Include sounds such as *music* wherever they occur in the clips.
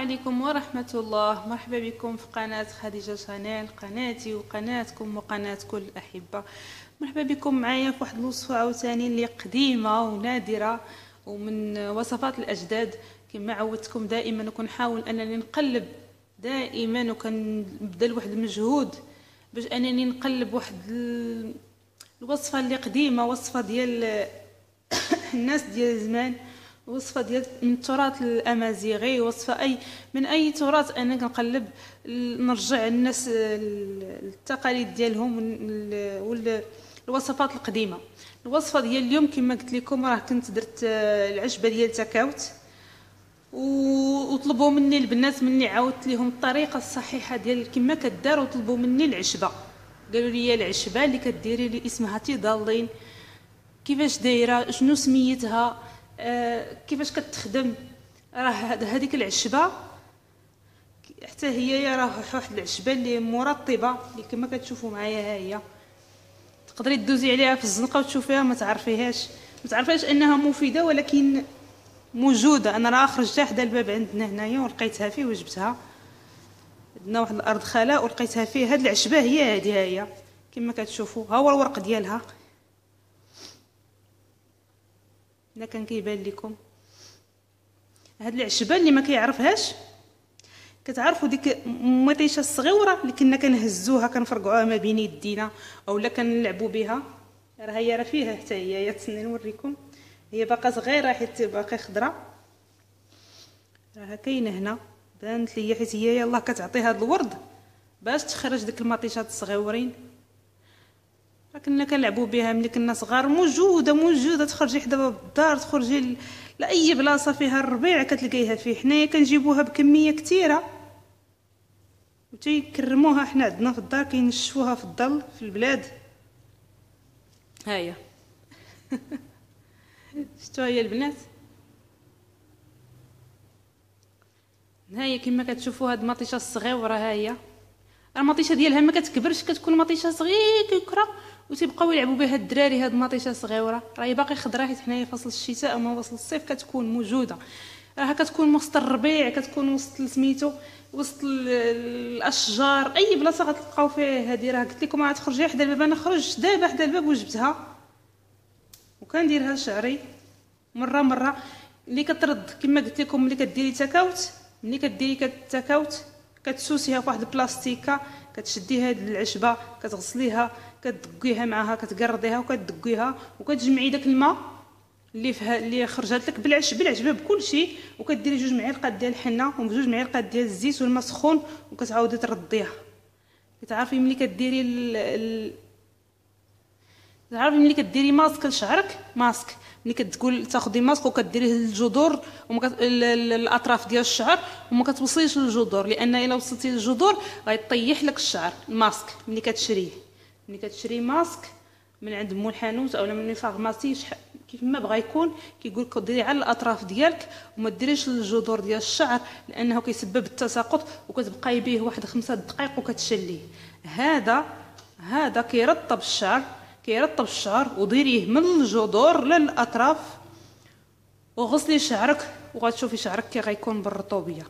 عليكم ورحمة الله. مرحبا بكم في قناة خديجة شانيل قناتي وقناتكم وقناة كل الأحبة. مرحبا بكم معايا في واحد الوصفة عاوتاني اللي قديمة ونادرة ومن وصفات الأجداد. كما عودتكم دائما وكنحاول أنني نقلب دائما وكنبذل واحد المجهود باش أنني نقلب واحد الوصفة اللي قديمة وصفة ديال *coughs* الناس ديال زمان. وصفة ديال من التراث الأمازيغي وصفة اي من أي تراث أنا كنقلب نرجع الناس التقاليد ديالهم والوصفات القديمة. الوصفة ديال اليوم كما قلت لكم راه كنت درت العشبه ديال تكاوت وطلبوا مني البنات مني عاودت لهم الطريقة الصحيحة ديال كما كدار وطلبوا مني العشبه قالوا لي العشبه اللي كديري لي اسمها تيضالين. كيفاش دايرة؟ شنو سميتها؟ آه، كيفاش كتخدم؟ راه هذيك العشبة حتى هي راه واحد العشبة اللي مرطبة اللي كما كتشوفوا معايا ها هي. تقدري دوزي عليها في الزنقة وتشوفيها ما تعرفيهاش. ما تعرفيهاش أنها مفيدة ولكن موجودة. أنا راه خرجتها حدا الباب عندنا هنايا ولقيتها فيه وجبتها. عندنا واحد الأرض خلاء ولقيتها فيه. هاد العشبة هي هذه هي كما كتشوفوا ها هو الورق ديالها. الا كان كيبان لكم. هاد العشبه اللي ما كيعرفهاش كتعرفوا ديك المطيشه الصغيره اللي كنا كنهزوها كنفرقعوها ما بين يدينا اولا كنلعبوا بها. راه هي راه فيها حتى هي يا تسني نوريكم. هي باقا صغيرة حيت باقي خضرة. راه كاينة هنا. بانت لي حيت هي يلاه كتعطي هاد الورد باش تخرج ديك المطيشات الصغيورين. كنا كنلعبوا بها ملي كنا صغار. موجودة موجودة. تخرجي حدا باب الدار تخرجي لأي بلاصة فيها الربيع كتلقايها فيه. حنايا كنجيبوها بكمية كثيره وتيكرموها حنا عندنا في الدار كينشفوها في الظل في البلاد. هاهي *laughs* شتو هي البنات؟ هاهي كما كتشوفوا هاد المطيشة الصغيرة ها هي المطيشة ديالها ما كتكبرش كتكون مطيشة صغيرة. وتيبقاو يلعبوا بها الدراري هاد المطيشة صغيره راهي باقي خضرة حيت حنايا فصل الشتاء أما فصل الصيف كتكون موجودة. راها كتكون وسط الربيع كتكون وسط سميتو وسط الأشجار أي بلاصة غتلقاو فيها هادي. راه قلت لكم غتخرجي حدا الباب. أنا خرجت دابا حدا الباب وجبتها. وكنديرها شعري مرة مرة. اللي كترد كما قلت لكم ملي كديري تاكاوت ملي كديري كتاكاوت كتسوسيها فواحد البلاستيكة كتشدي هاد العشبة كتغسليها. كتدقيها معاها كتقرديها وكتدقيها وكتجمعي داك الماء اللي فيها اللي خرجت لك بالعشب بالعشبه بكلشي. وكديري جوج معالق ديال الحنة وجوج معالق ديال الزيت والماء سخون وكتعاودي ترديها كتعرفي ملي كديري ال... تعرفي ملي كديري ماسك لشعرك؟ ماسك. ملي كتقول تاخدي ماسك وكديريه للجذور وما الأطراف ديال الشعر وما كتوصليش للجذور لأن إلا وصلتي للجذور غيطيح لك الشعر الماسك ملي كتشريه. ملي كتشري ماسك من عند مول حانوت اولا من pharmacie كيف ما بغى يكون كيقول لك ديري على الأطراف ديالك وما ديريش للجذور ديال الشعر لأنه كيسبب التساقط وكتبقاي به واحد خمسة دقائق وكتشليه. هذا هذا كيرطب الشعر كيرطب الشعر وديريه من الجذور للأطراف وغسلي شعرك وغتشوفي شعرك كي غيكون بالرطوبية.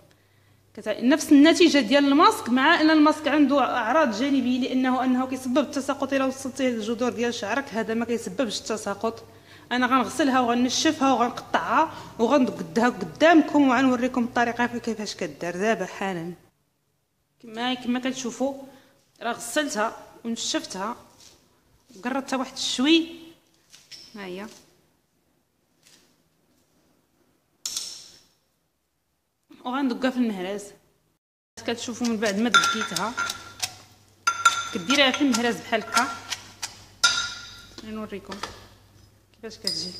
نفس النتيجة ديال الماسك مع أن الماسك عنده أعراض جانبية لأنه أنه كيسبب التساقط إلى وصلتيه للجذور ديال شعرك. هذا ما كيسببش التساقط. أنا غنغسلها وغنشفها وغنقطعها وغندقدها قدامكم وغنوريكم الطريقة كيفاش كدار دابا حالا. كما كما كتشوفوا راه غسلتها ونشفتها قربتها واحد الشوي. ها هي. وغندقها في المهراز. كتشوفوا من بعد ما دقيتها. كديريها في المهراز بحال هكا. نوريكم كيفاش كتجي.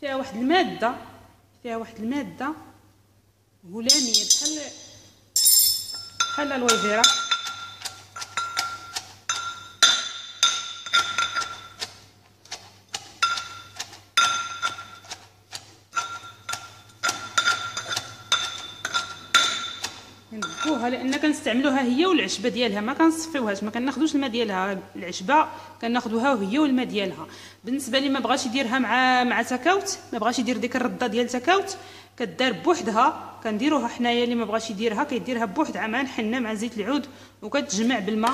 فيها واحد المادة. فيها واحد المادة هلاميه بحال بحال الويفيرا نصفوها لأن كنستعملوها هي والعشبة ديالها ما كنصفيوهاش ما كناخذوش الماء ديالها. العشبة كناخذوها وهي والماء ديالها. بالنسبة لي ما بغاش يديرها مع مع تكاوت ما بغاش يدير ديك الرده ديال تكاوت كدار بوحدها. كنديروها حنايا اللي ما بغاش يديرها كيديرها بوحدها مع الحنه مع زيت العود وكتجمع بالماء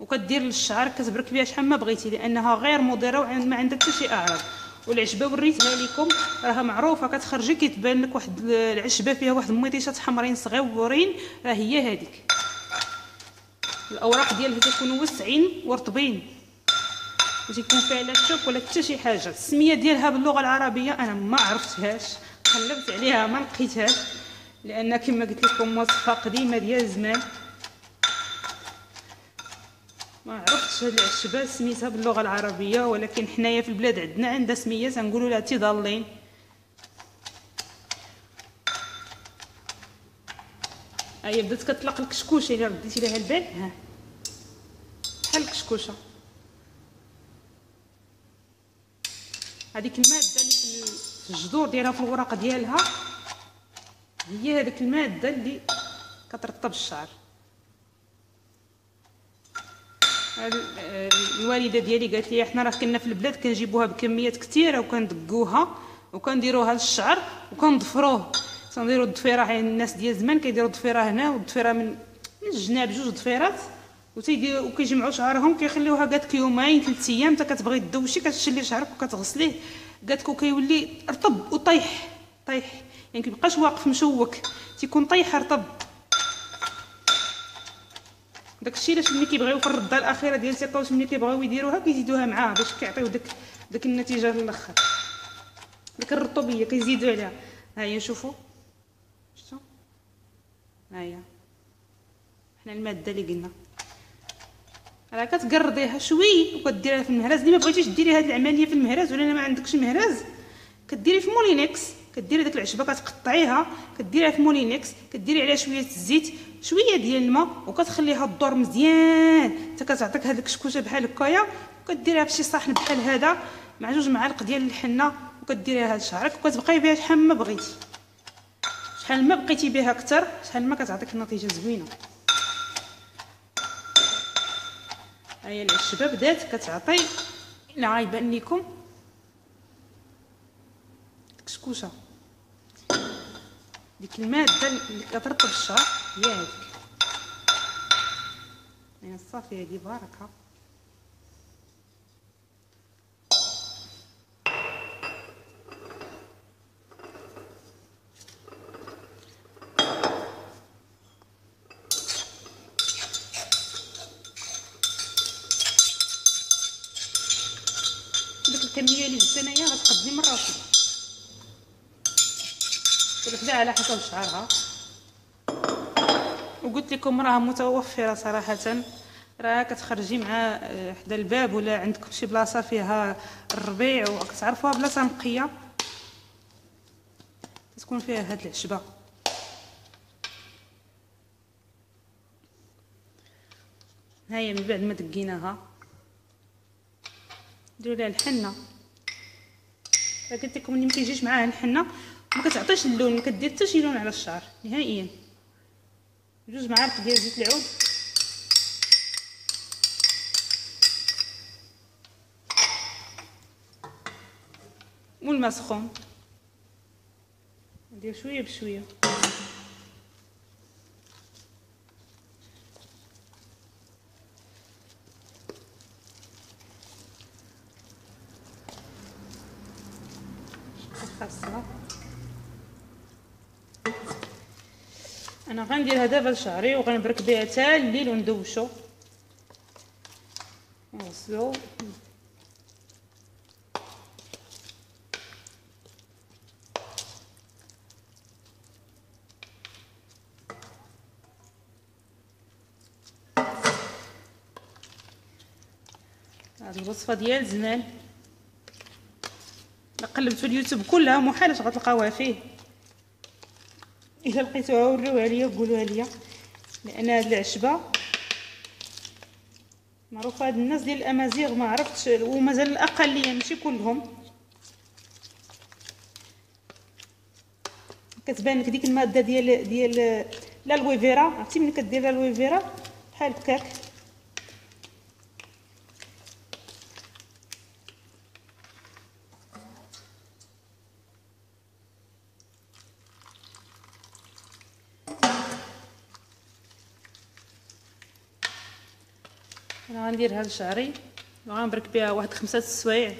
وكدير للشعر كتبرك بها شحال ما بغيتي لأنها غير مضرة وما عندها حتى شي أعراض. والعشبة وريتها لكم. راها معروفة كتخرجي كيتبان لك واحد العشبة فيها واحد الميطيشات حمرين صغيورين. راه هي هذيك الأوراق ديالها تكونوا وسعين ورطبين. وتيكون فيها لا شوك ولا حتى شي حاجة. السمية ديالها باللغة العربية أنا ما عرفتهاش. قلبت عليها ما لقيتهاش. لأن كما قلت لكم وصفة قديمة ديال زمان. ما عرفتش هاد العشبه سميتها باللغة العربية ولكن حنايا في البلاد عندنا عندها سمية تنقولوا لها تيضالين هي بدات كتطلق الكشكوشة الا رديتي لها البال؟ ها. بحال الكشكوشة؟ هذيك المادة اللي في الجذور ديالها في الوراق ديالها هي هذيك المادة اللي كترطب الشعر. الوالدة ديالي قالت لي حنا راه كنا في البلاد كنجيبوها بكميات كثيرة وكندقوها وكنديروها للشعر وكنضفروه تنديروا الضفيرة الناس ديال زمان كيديروا الضفيرة هنا والضفيرة من من الجناب جوج ضفيرات وكيجمعوا شعرهم كيخليوها قالت يومين ثلاث أيام حتى كتبغي تدوشي كتشلي شعرك وكتغسليه. قالت كيولي رطب وطيح طيح. يعني كيبقاش واقف مشوك تيكون طيح رطب. داكشي علاش ملي كيبغيو في الرده الاخيره ديال تيكاوش ملي كيبغيو يديروها كيزيدوها معاها باش كيعطيو داك داك النتيجه الآخر ديك الرطوبيه كيزيدوا عليها. ها هي شوفوا شفتوا ها هي. حنا الماده اللي قلنا. راه كتقرضيها شوي وكديريها في المهراز. اللي ما بغيتيش ديري هذه العملية في المهراز ولا ما عندكش مهراز كديري في مولينكس. كديري داك العشبة كتقطعيها. كديريها في مولينكس. كديري عليها شوية الزيت شوية ديال الماء وكتخليها تدور مزيان. حتى كتعطيك هذيك الكشكوشه بحال هكايا وكديريها في شي صحن بحال هذا مع جوج معالق ديال الحنة وكديريها لشعرك وكتبقاي بها شحال ما بغيتي. شحال ما بقيتي بها أكثر شحال ما كتعطيك نتيجه زوينة. هيا العشبه بدات كتعطي. لا غيبان لكم كشكوشه ديك المادة اللي كترطب الشعر هذيك يعني صافي هذه بركه ديك الكميه اللي جبت أنايا غتقضي من راسي كل على حسب شعرها. وقلت لكم راه متوفرة صراحة. راه كتخرجي مع آه، حدا الباب ولا عندكم شي بلاصة فيها الربيع وكتعرفوها بلاصة نقيه تكون فيها هاد العشبة. هيا من بعد ما دقيناها. نديرو لها الحنة. قلت لكم اللي ما كيجيش معاها الحنة ما كتعطيش اللون ما كدير حتى شي لون على الشعر نهائيا. جوج معالق ديال زيت العود. والماء سخون ندير شوية بشوية. أنا غنديرها دابا لشعري وغنبرك بها حتى الليل وندوشو. نغسلو هذه الوصفة ديال زمان قلبت في اليوتيوب كلها محال غتلقاوها فيه. الا لقيتوها وريوها ليا وقولوها ليا لأن هاد العشبة معروفة هاد الناس ديال الأمازيغ ما عرفتش ومازال الأقلية ماشي كلهم. كتبان لك ديك المادة ديال ديال l'aloe vera عرفتي ملي كدير aloe vera بحال هكاك. أنا غنديرها لشعري غنبرك بها واحد خمسة السوايع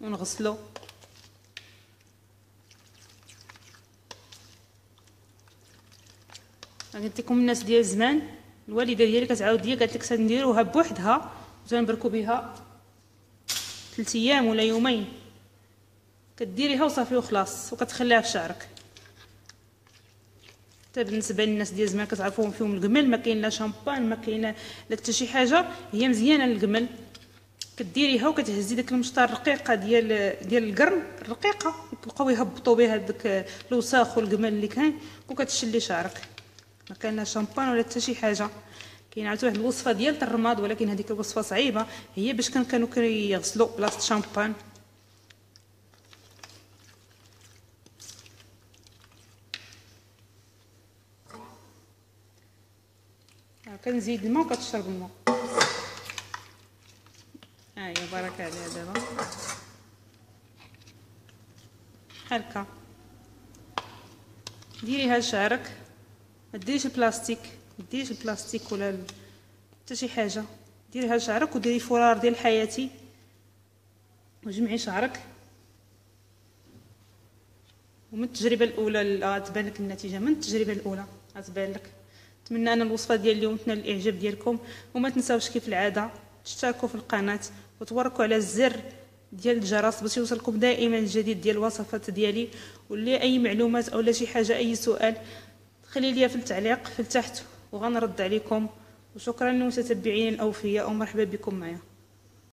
ونغسلو. قلت لكم الناس ديال زمان الوالدة ديالي كتعاود ليا قالت لك سنديروها بوحدها وتنبركو بها ثلاث أيام ولا يومين. كديريها وصافي وخلاص وكتخليها في شعرك. حتى بالنسبة للناس ديال زمان كتعرفوهم فيهم القمل ما كاين لا شامبان ما كاين لا حتى شي حاجة هي مزيانة القمل كديريها وكتهزي داك المشطه الرقيقة ديال ديال القرن الرقيقة يبقاو يهبطوا بها داك الوساخ والقمل اللي كاين وكتشلي شعرك. ما كان لا شامبان ولا حتى شي حاجة. كاين عاد واحد الوصفة ديال الرماد ولكن هذيك الوصفة صعيبة هي باش كان كانوا كيغسلوا بلاصة شامبان. كنزيد الماء وكتشرب الماء. ها هي بركه عليها دابا. هكا. ديريها لشعرك ما ديريش البلاستيك. ما ديريش البلاستيك ولا حتى شي حاجة. ديريها لشعرك وديري فرار ديال حياتي. وجمعي شعرك. ومن التجربة الأولى غتبان لك النتيجة. من التجربة الأولى. غتبان لك. نتمنى أن الوصفة ديال اليوم تنال الإعجاب ديالكم. وما تنساوش كيف العادة تشتركوا في القناة وتوركوا على الزر ديال الجرس باش يوصلكم دائما الجديد ديال الوصفات ديالي. واللي أي معلومات أو شي حاجة أي سؤال خلي لي في التعليق في التحت وغنرد عليكم. وشكرا للمتتبعين الأوفياء ومرحبا بكم معايا.